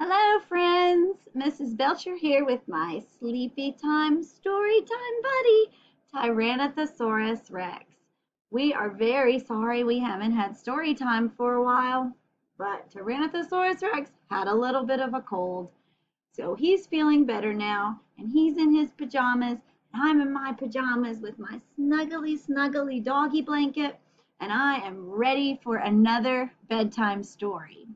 Hello, friends. Mrs. Belcher here with my sleepy time story time buddy, Tyrannosaurus Rex. We are very sorry we haven't had story time for a while, but Tyrannosaurus Rex had a little bit of a cold. So he's feeling better now, and he's in his pajamas, and I'm in my pajamas with my snuggly, snuggly doggy blanket, and I am ready for another bedtime story.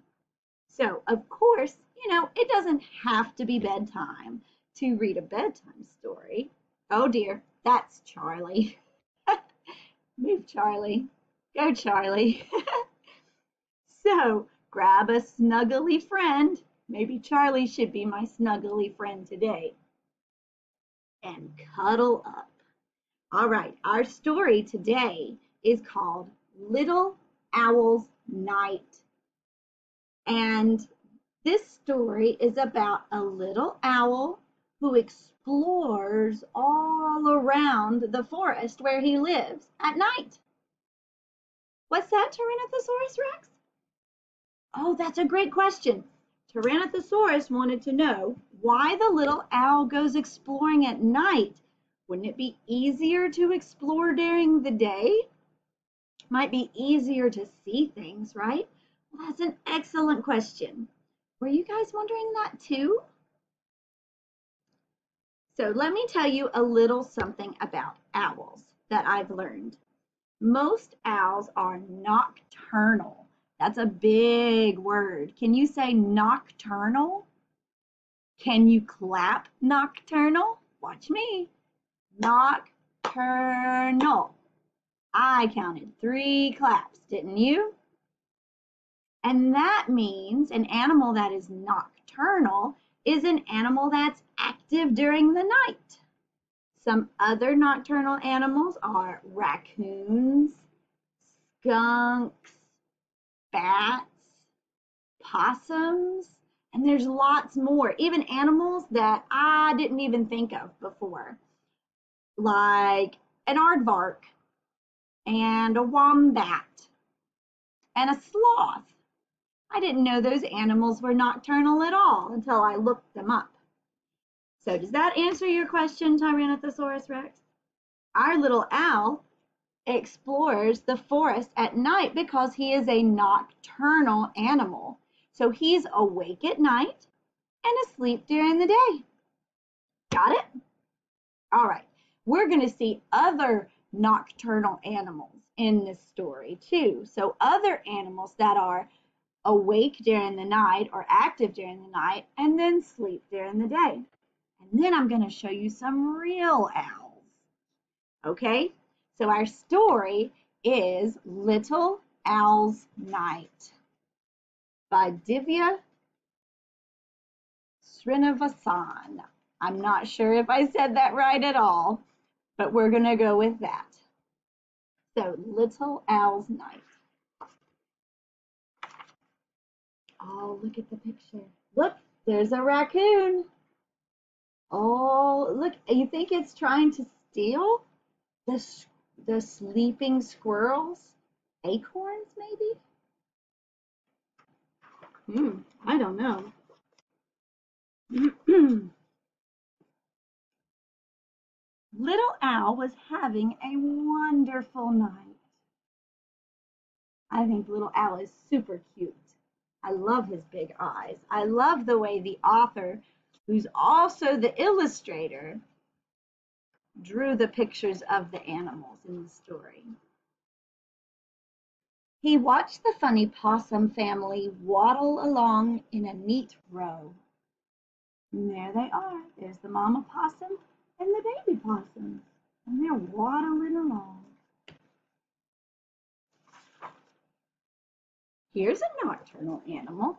So, of course, you know, it doesn't have to be bedtime to read a bedtime story. Oh dear, that's Charlie. Move, Charlie. Go, Charlie. so, grab a snuggly friend. Maybe Charlie should be my snuggly friend today. And cuddle up. All right, our story today is called Little Owl's Night. And this story is about a little owl who explores all around the forest where he lives at night. What's that, Tyrannosaurus Rex? Oh, that's a great question. Tyrannosaurus wanted to know why the little owl goes exploring at night. Wouldn't it be easier to explore during the day? Might be easier to see things, right? Well, that's an excellent question. Were you guys wondering that too? So let me tell you a little something about owls that I've learned. Most owls are nocturnal. That's a big word. Can you say nocturnal? Can you clap nocturnal? Watch me. Nocturnal. I counted three claps, didn't you? And that means an animal that is nocturnal is an animal that's active during the night. Some other nocturnal animals are raccoons, skunks, bats, possums, and there's lots more, even animals that I didn't even think of before, like an aardvark and a wombat and a sloth I didn't know those animals were nocturnal at all until I looked them up. So does that answer your question, Tyrannosaurus rex? Our little owl explores the forest at night because he is a nocturnal animal. So he's awake at night and asleep during the day. Got it? All right. We're going to see other nocturnal animals in this story too. So other animals that are awake during the night or active during the night and then sleep during the day. And then I'm going to show you some real owls. Okay, so our story is Little Owl's Night by Divya Srinivasan. I'm not sure if I said that right at all, but we're going to go with that. So, Little Owl's Night. Oh, look at the picture. Look, there's a raccoon. Oh, look, you think it's trying to steal the, the sleeping squirrels? Acorns, maybe? Hmm, I don't know. Little Owl was having a wonderful night. I think Little Owl is super cute. I love his big eyes. I love the way the author, who's also the illustrator, drew the pictures of the animals in the story. He watched the funny possum family waddle along in a neat row. And there they are. There's the mama possum and the baby possums. And they're waddling along. Here's a nocturnal animal.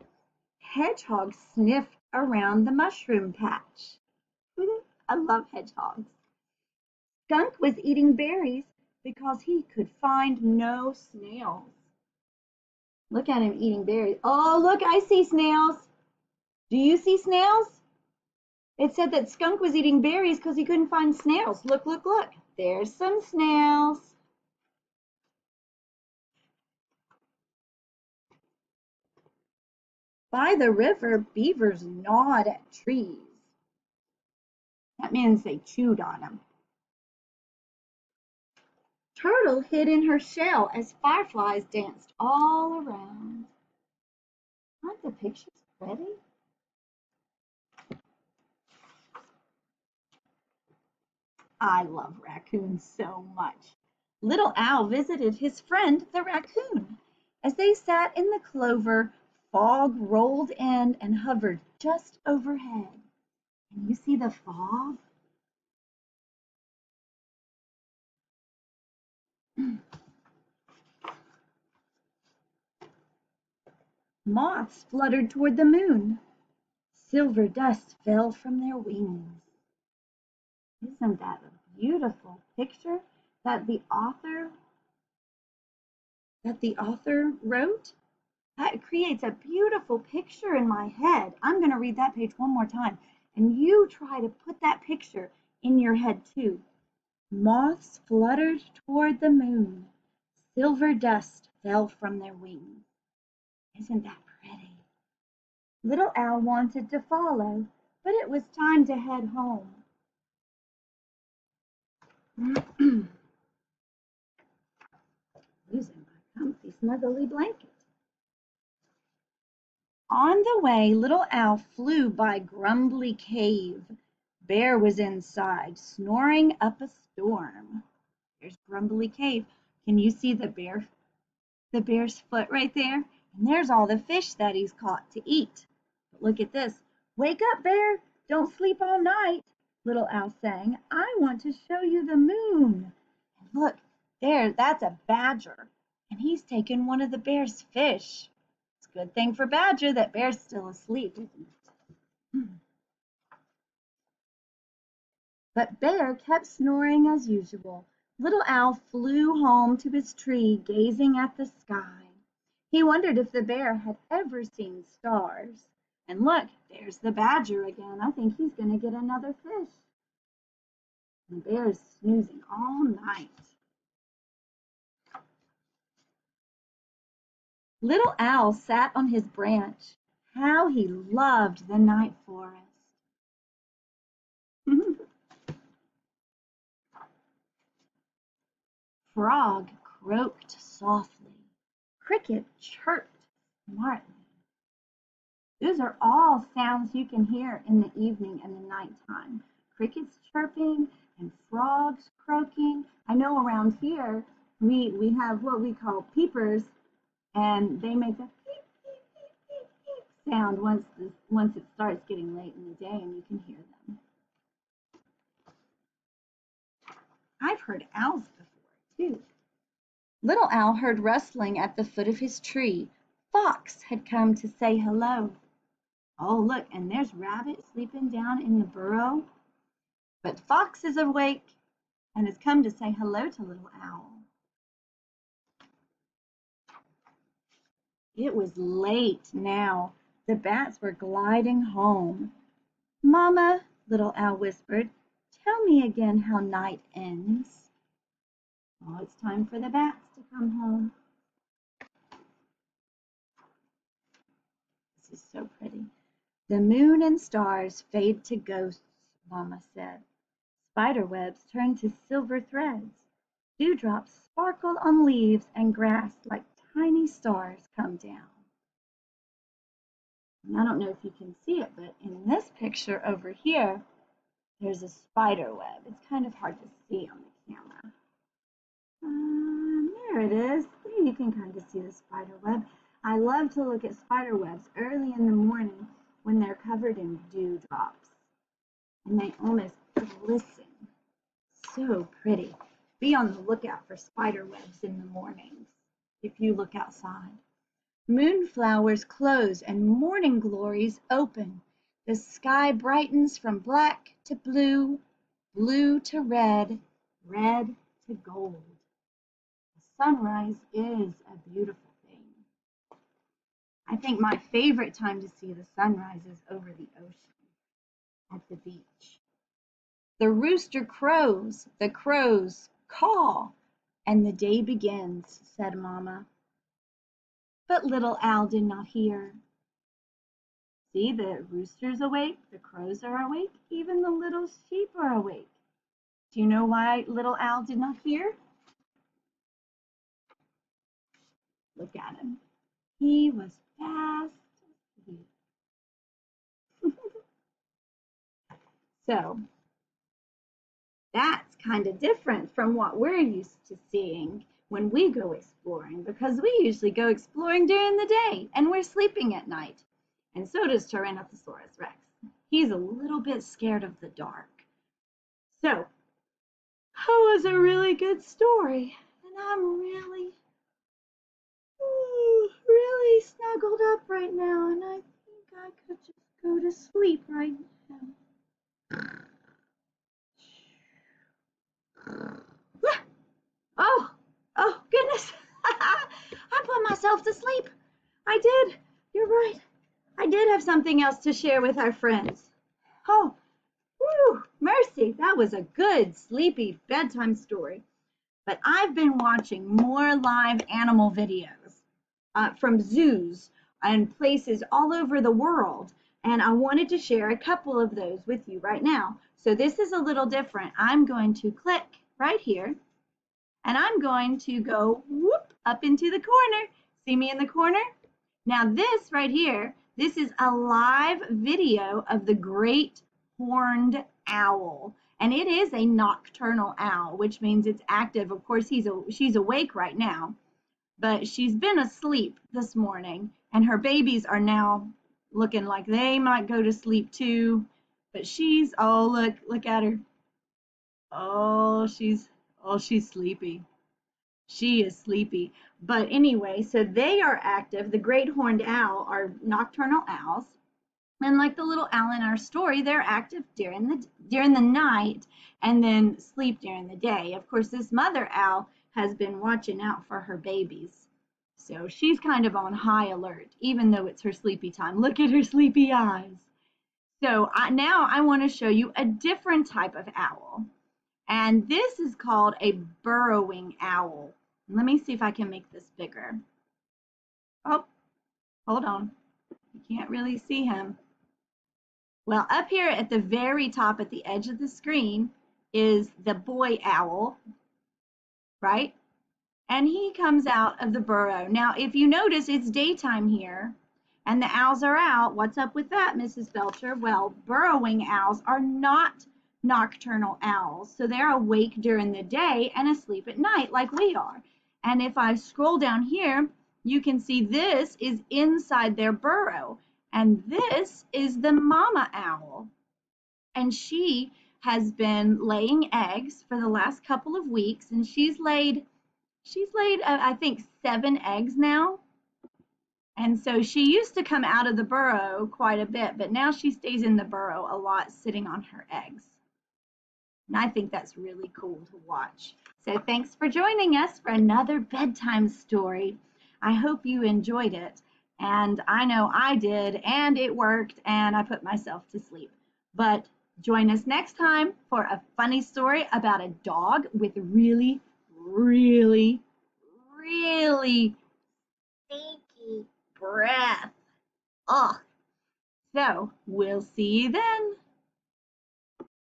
Hedgehog sniffed around the mushroom patch. I love hedgehogs. Skunk was eating berries because he could find no snails. Look at him eating berries. Oh, look, I see snails. Do you see snails? It said that Skunk was eating berries because he couldn't find snails. Look, look, look. There's some snails. By the river, beavers gnawed at trees. That means they chewed on them. Turtle hid in her shell as fireflies danced all around. Aren't the pictures pretty? I love raccoons so much. Little Owl visited his friend the raccoon. As they sat in the clover, fog rolled in and hovered just overhead. Can you see the fog? Moths fluttered toward the moon. Silver dust fell from their wings. Isn't that a beautiful picture that the author that the author wrote? That creates a beautiful picture in my head. I'm going to read that page one more time. And you try to put that picture in your head too. Moths fluttered toward the moon. Silver dust fell from their wings. Isn't that pretty? Little Owl wanted to follow, but it was time to head home. Losing my comfy snuggly blanket. On the way, Little Owl flew by Grumbly Cave. Bear was inside, snoring up a storm. There's Grumbly Cave. Can you see the bear, the bear's foot right there? And there's all the fish that he's caught to eat. But look at this. Wake up, bear. Don't sleep all night, Little Owl sang. I want to show you the moon. And look, there, that's a badger. And he's taken one of the bear's fish. Good thing for Badger that Bear's still asleep? But Bear kept snoring as usual. Little Owl flew home to his tree, gazing at the sky. He wondered if the bear had ever seen stars. And look, there's the badger again. I think he's going to get another fish. The bear is snoozing all night. Little Owl sat on his branch. How he loved the night forest. Frog croaked softly. Cricket chirped smartly. Those are all sounds you can hear in the evening and the nighttime. Crickets chirping and frogs croaking. I know around here we, we have what we call peepers and they make beep sound once the, once it starts getting late in the day and you can hear them. I've heard owls before too. Little Owl heard rustling at the foot of his tree. Fox had come to say hello. Oh, look, and there's Rabbit sleeping down in the burrow. But Fox is awake and has come to say hello to Little Owl. It was late now. The bats were gliding home. Mamma, little Owl whispered, tell me again how night ends. Oh, it's time for the bats to come home. This is so pretty. The moon and stars fade to ghosts, Mamma said. Spider webs turn to silver threads. Dewdrops sparkle on leaves and grass like tiny stars come down. And I don't know if you can see it, but in this picture over here, there's a spider web. It's kind of hard to see on the camera. Um, there it is. There you can kind of see the spider web. I love to look at spider webs early in the morning when they're covered in dewdrops. And they almost glisten. So pretty. Be on the lookout for spider webs in the mornings if you look outside. Moonflowers close and morning glories open. The sky brightens from black to blue, blue to red, red to gold. The sunrise is a beautiful thing. I think my favorite time to see the sunrise is over the ocean at the beach. The rooster crows, the crows caw, and the day begins, said Mamma. But little Owl did not hear. See, the rooster's awake, the crows are awake, even the little sheep are awake. Do you know why little owl did not hear? Look at him. He was fast asleep. so, that's kind of different from what we're used to seeing when we go exploring because we usually go exploring during the day and we're sleeping at night. And so does Tyrannosaurus rex. He's a little bit scared of the dark. So, that was a really good story. And I'm really, really snuggled up right now. And I think I could just go to sleep right now. Oh, oh, goodness. I put myself to sleep. I did. You're right. I did have something else to share with our friends. Oh, whew, mercy. That was a good, sleepy bedtime story. But I've been watching more live animal videos uh, from zoos and places all over the world. And I wanted to share a couple of those with you right now. So this is a little different. I'm going to click right here and I'm going to go whoop up into the corner. See me in the corner? Now this right here, this is a live video of the great horned owl. And it is a nocturnal owl, which means it's active. Of course, he's a, she's awake right now, but she's been asleep this morning and her babies are now looking like they might go to sleep too. But she's, oh, look, look at her. Oh, she's Oh, she's sleepy. She is sleepy. But anyway, so they are active. The great horned owl are nocturnal owls. And like the little owl in our story, they're active during the during the night and then sleep during the day. Of course, this mother owl has been watching out for her babies. So she's kind of on high alert, even though it's her sleepy time. Look at her sleepy eyes. So I, now I want to show you a different type of owl. And this is called a burrowing owl. Let me see if I can make this bigger. Oh, hold on. You can't really see him. Well, up here at the very top at the edge of the screen is the boy owl, right? And he comes out of the burrow. Now, if you notice, it's daytime here and the owls are out. What's up with that, Mrs. Belcher? Well, burrowing owls are not nocturnal owls. So they're awake during the day and asleep at night like we are. And if I scroll down here, you can see this is inside their burrow. And this is the mama owl. And she has been laying eggs for the last couple of weeks. And she's laid, she's laid, uh, I think, seven eggs now. And so she used to come out of the burrow quite a bit, but now she stays in the burrow a lot, sitting on her eggs. And I think that's really cool to watch. So thanks for joining us for another bedtime story. I hope you enjoyed it. And I know I did, and it worked, and I put myself to sleep. But join us next time for a funny story about a dog with really, really, really stinky breath. Oh, so we'll see you then.